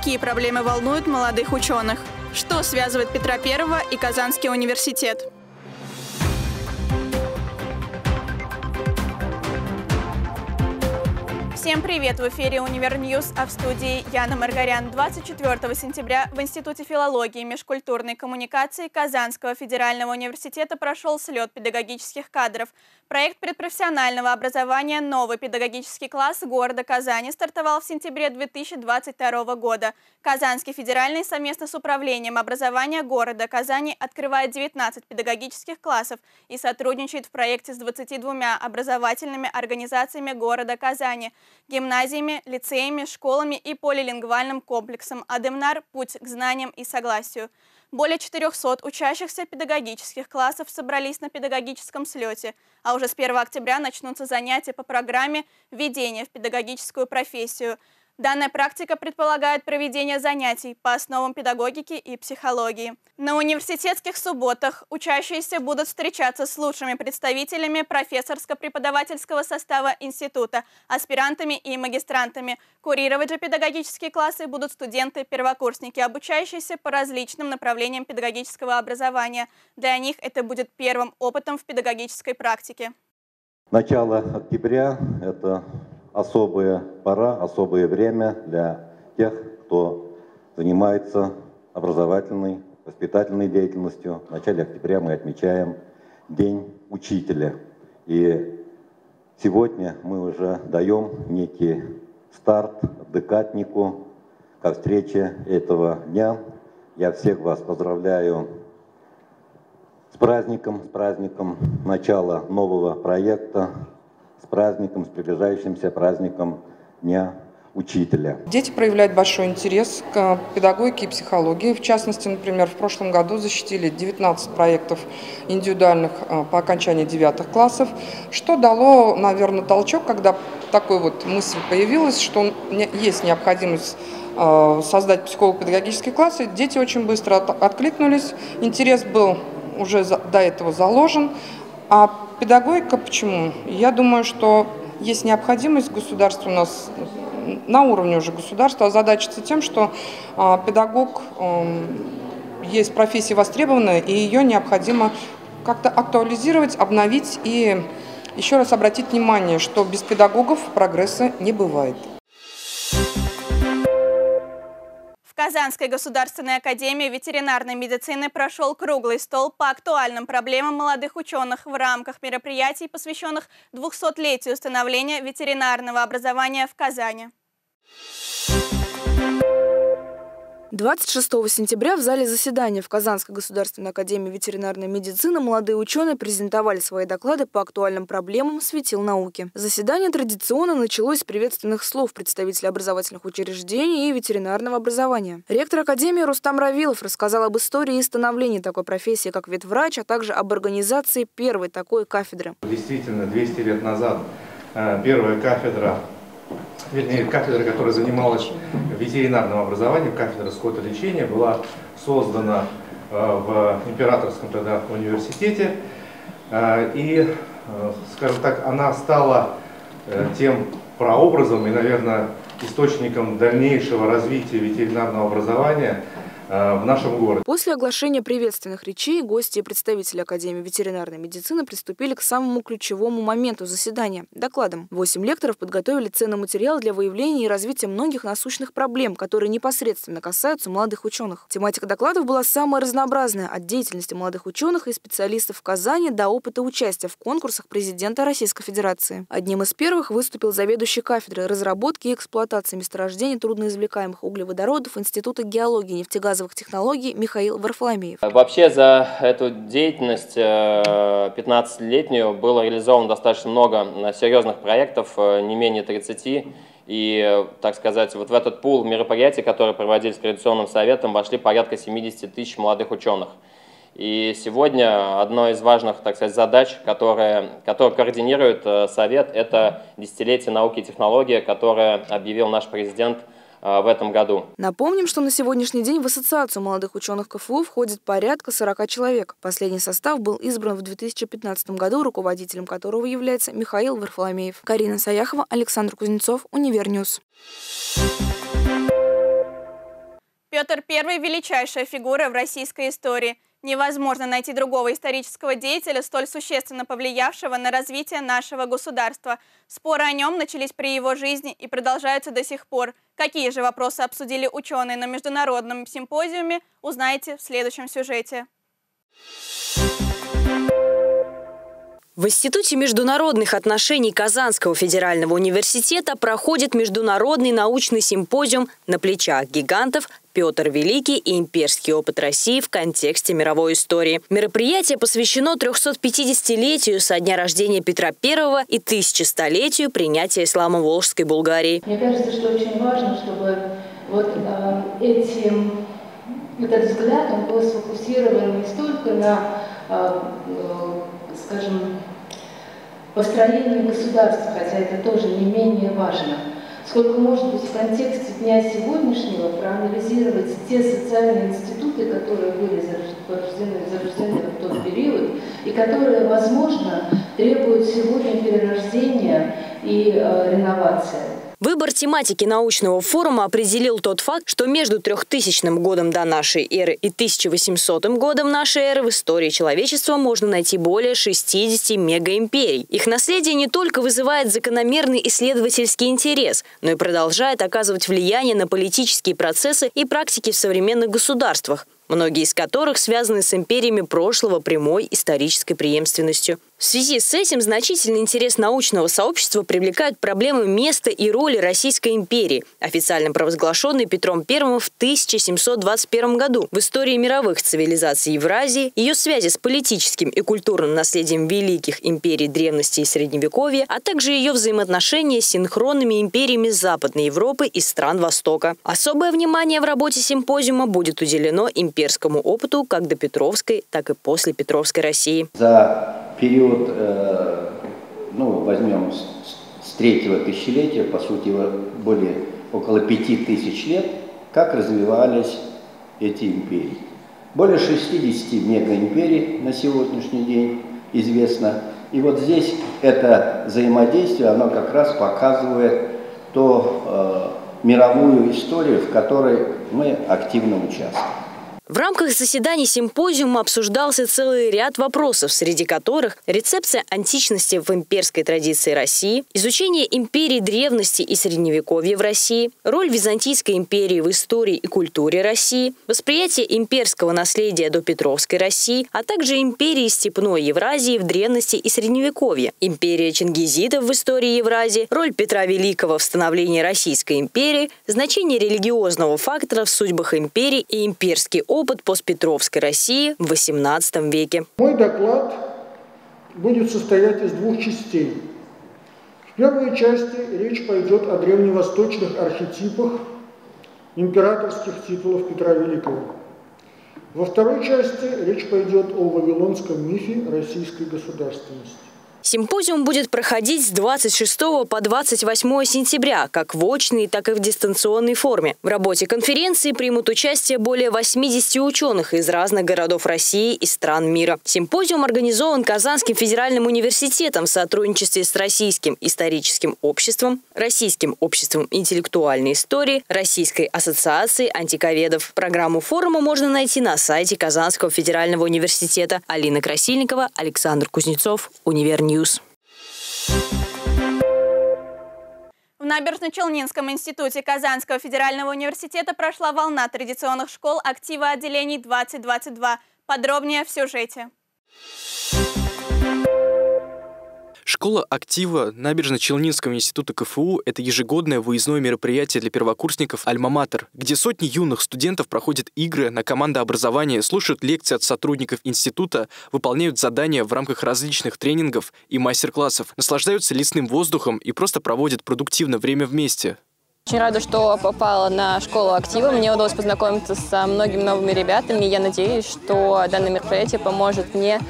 Какие проблемы волнуют молодых ученых? Что связывает Петра I и Казанский университет? Всем привет! В эфире «Univer News», а в студии Яна Маргарян. 24 сентября в Институте филологии и межкультурной коммуникации Казанского федерального университета прошел слет педагогических кадров. Проект предпрофессионального образования «Новый педагогический класс» города Казани стартовал в сентябре 2022 года. Казанский федеральный совместно с Управлением образования города Казани открывает 19 педагогических классов и сотрудничает в проекте с 22 образовательными организациями города Казани – гимназиями, лицеями, школами и полилингвальным комплексом «Адемнар. Путь к знаниям и согласию». Более 400 учащихся педагогических классов собрались на педагогическом слете, а уже с 1 октября начнутся занятия по программе «Введение в педагогическую профессию», Данная практика предполагает проведение занятий по основам педагогики и психологии. На университетских субботах учащиеся будут встречаться с лучшими представителями профессорско-преподавательского состава института, аспирантами и магистрантами. Курировать же педагогические классы будут студенты-первокурсники, обучающиеся по различным направлениям педагогического образования. Для них это будет первым опытом в педагогической практике. Начало октября – это особая пора, особое время для тех, кто занимается образовательной, воспитательной деятельностью. В начале октября мы отмечаем День учителя. И сегодня мы уже даем некий старт декатнику ко встрече этого дня. Я всех вас поздравляю с праздником, с праздником начала нового проекта праздником, с приближающимся праздником Дня учителя. Дети проявляют большой интерес к педагогике и психологии. В частности, например, в прошлом году защитили 19 проектов индивидуальных э, по окончании 9 классов, что дало, наверное, толчок, когда такой вот мысль появилась, что есть необходимость э, создать психолого-педагогические классы. Дети очень быстро откликнулись, интерес был уже до этого заложен. А педагогика почему? Я думаю, что есть необходимость государства у нас на уровне уже государства озадачиться тем, что а, педагог эм, есть профессия востребованная, и ее необходимо как-то актуализировать, обновить и еще раз обратить внимание, что без педагогов прогресса не бывает. Казанской государственной академии ветеринарной медицины прошел круглый стол по актуальным проблемам молодых ученых в рамках мероприятий, посвященных 200-летию становления ветеринарного образования в Казани. 26 сентября в зале заседания в Казанской государственной академии ветеринарной медицины молодые ученые презентовали свои доклады по актуальным проблемам светил науки. Заседание традиционно началось с приветственных слов представителей образовательных учреждений и ветеринарного образования. Ректор академии Рустам Равилов рассказал об истории и становлении такой профессии, как ветврач, а также об организации первой такой кафедры. Действительно, 200 лет назад э, первая кафедра вернее, кафедра, которая занималась ветеринарным образованием, кафедра скотолечения, была создана э, в Императорском тогда университете. Э, и, э, скажем так, она стала тем прообразом и, наверное, источником дальнейшего развития ветеринарного образования – в нашем городе. После оглашения приветственных речей гости и представители Академии ветеринарной медицины приступили к самому ключевому моменту заседания – докладам. Восемь лекторов подготовили ценный материал для выявления и развития многих насущных проблем, которые непосредственно касаются молодых ученых. Тематика докладов была самая разнообразная – от деятельности молодых ученых и специалистов в Казани до опыта участия в конкурсах президента Российской Федерации. Одним из первых выступил заведующий кафедрой разработки и эксплуатации месторождений трудноизвлекаемых углеводородов Института геологии и нефтегазовой газовых технологий Михаил Варфоломеев. Вообще за эту деятельность 15-летнюю э, было реализовано достаточно много э, серьезных проектов, э, не менее 30. И, так сказать, вот в этот пул мероприятий, которые проводились Координационным советом, вошли порядка 70 тысяч молодых ученых. И сегодня одной из важных, так сказать, задач, которые, которые координирует Совет, это десятилетие науки и технологии, которое объявил наш президент в этом году. Напомним, что на сегодняшний день в Ассоциацию молодых ученых КФУ входит порядка 40 человек. Последний состав был избран в 2015 году, руководителем которого является Михаил Варфоломеев. Карина Саяхова, Александр Кузнецов, Univer News. Петр I – величайшая фигура в российской истории. Невозможно найти другого исторического деятеля, столь существенно повлиявшего на развитие нашего государства. Споры о нем начались при его жизни и продолжаются до сих пор. Какие же вопросы обсудили ученые на международном симпозиуме, узнаете в следующем сюжете. В Институте международных отношений Казанского федерального университета проходит международный научный симпозиум «На плечах гигантов. Петр Великий и имперский опыт России в контексте мировой истории». Мероприятие посвящено 350-летию со дня рождения Петра I и 1100-летию принятия ислама Волжской Булгарии. Мне кажется, что очень важно, чтобы вот э, этим, этот взгляд он был сфокусирован не столько на, э, скажем, построению государства, хотя это тоже не менее важно. Сколько может быть в контексте дня сегодняшнего проанализировать те социальные институты, которые были зарождены, зарождены в тот период, и которые, возможно, требуют сегодня перерождения и э, реновации. Выбор тематики научного форума определил тот факт, что между 3000 годом до нашей эры и 1800 годом нашей эры в истории человечества можно найти более 60 мегаимперий. Их наследие не только вызывает закономерный исследовательский интерес, но и продолжает оказывать влияние на политические процессы и практики в современных государствах, многие из которых связаны с империями прошлого прямой исторической преемственностью. В связи с этим значительный интерес научного сообщества привлекают проблемы места и роли Российской империи, официально провозглашенной Петром I в 1721 году в истории мировых цивилизаций Евразии, ее связи с политическим и культурным наследием великих империй древности и средневековья, а также ее взаимоотношения с синхронными империями Западной Европы и стран Востока. Особое внимание в работе симпозиума будет уделено имперскому опыту как до Петровской, так и после Петровской России. За период, э, ну, возьмем с третьего тысячелетия, по сути, более около пяти тысяч лет, как развивались эти империи. Более 60 мегаимперий на сегодняшний день известно. И вот здесь это взаимодействие, оно как раз показывает то э, мировую историю, в которой мы активно участвуем. В рамках заседаний симпозиума обсуждался целый ряд вопросов, среди которых рецепция античности в имперской традиции России, изучение империи древности и средневековья в России, роль Византийской империи в истории и культуре России, восприятие имперского наследия до Петровской России, а также империи Степной Евразии в древности и средневековье, империя чингизидов в истории Евразии, роль Петра Великого в становлении Российской империи, значение религиозного фактора в судьбах империи и имперский опыт опыт постпетровской России в XVIII веке. Мой доклад будет состоять из двух частей. В первой части речь пойдет о древневосточных архетипах императорских титулов Петра Великого. Во второй части речь пойдет о вавилонском мифе российской государственности. Симпозиум будет проходить с 26 по 28 сентября, как в очной, так и в дистанционной форме. В работе конференции примут участие более 80 ученых из разных городов России и стран мира. Симпозиум организован Казанским федеральным университетом в сотрудничестве с Российским историческим обществом, Российским обществом интеллектуальной истории, Российской ассоциацией антиковедов. Программу форума можно найти на сайте Казанского федерального университета. Алина Красильникова, Александр Кузнецов, Univer News. News. В Набережно-Челнинском институте Казанского федерального университета прошла волна традиционных школ актива отделений 2022. Подробнее в сюжете. Школа актива Набережно-Челнинского института КФУ – это ежегодное выездное мероприятие для первокурсников «Альма-Матер», где сотни юных студентов проходят игры на командообразование, слушают лекции от сотрудников института, выполняют задания в рамках различных тренингов и мастер-классов, наслаждаются лесным воздухом и просто проводят продуктивно время вместе. Очень рада, что попала на школу актива. Мне удалось познакомиться со многими новыми ребятами. Я надеюсь, что данное мероприятие поможет мне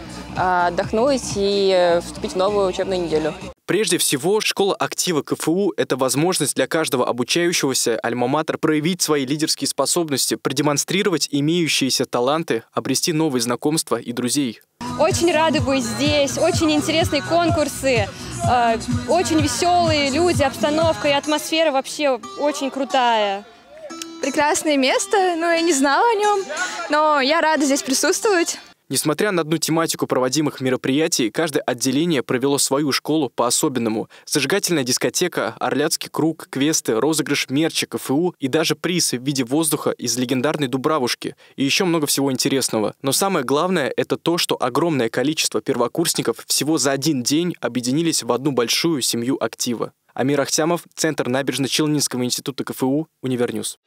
отдохнуть и э, вступить в новую учебную неделю. Прежде всего, школа актива КФУ – это возможность для каждого обучающегося альма-матер проявить свои лидерские способности, продемонстрировать имеющиеся таланты, обрести новые знакомства и друзей. Очень рада быть здесь, очень интересные конкурсы, э, очень веселые люди, обстановка и атмосфера вообще очень крутая. прекрасное место, но я не знала о нем, но я рада здесь присутствовать. Несмотря на одну тематику проводимых мероприятий, каждое отделение провело свою школу по-особенному. Зажигательная дискотека, Орляцкий круг, квесты, розыгрыш мерча, КФУ и даже приз в виде воздуха из легендарной Дубравушки. И еще много всего интересного. Но самое главное – это то, что огромное количество первокурсников всего за один день объединились в одну большую семью актива. Амир Ахтямов, Центр набережно-Челнинского института КФУ, Univer News.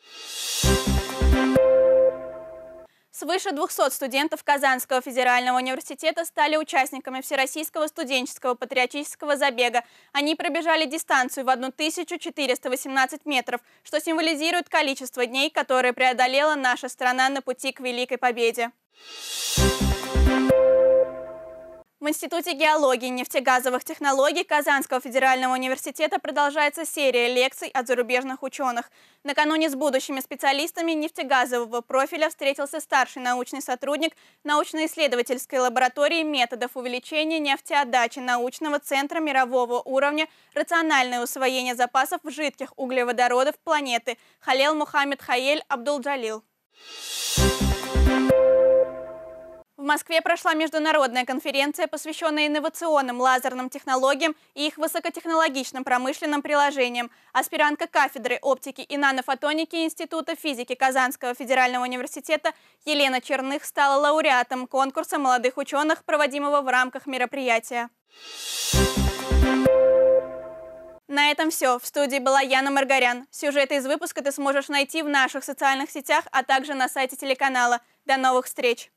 Свыше 200 студентов Казанского федерального университета стали участниками Всероссийского студенческого патриотического забега. Они пробежали дистанцию в 1418 метров, что символизирует количество дней, которые преодолела наша страна на пути к Великой Победе. В Институте геологии и нефтегазовых технологий Казанского федерального университета продолжается серия лекций от зарубежных ученых. Накануне с будущими специалистами нефтегазового профиля встретился старший научный сотрудник научно-исследовательской лаборатории методов увеличения нефтеотдачи научного центра мирового уровня «Рациональное усвоение запасов жидких углеводородов планеты» Халел Мухаммед Хаель Абдул-Джалил. В Москве прошла международная конференция, посвященная инновационным лазерным технологиям и их высокотехнологичным промышленным приложениям. Аспирантка кафедры оптики и нанофотоники Института физики Казанского федерального университета Елена Черных стала лауреатом конкурса молодых ученых, проводимого в рамках мероприятия. На этом все. В студии была Яна Маргарян. Сюжеты из выпуска ты сможешь найти в наших социальных сетях, а также на сайте телеканала. До новых встреч!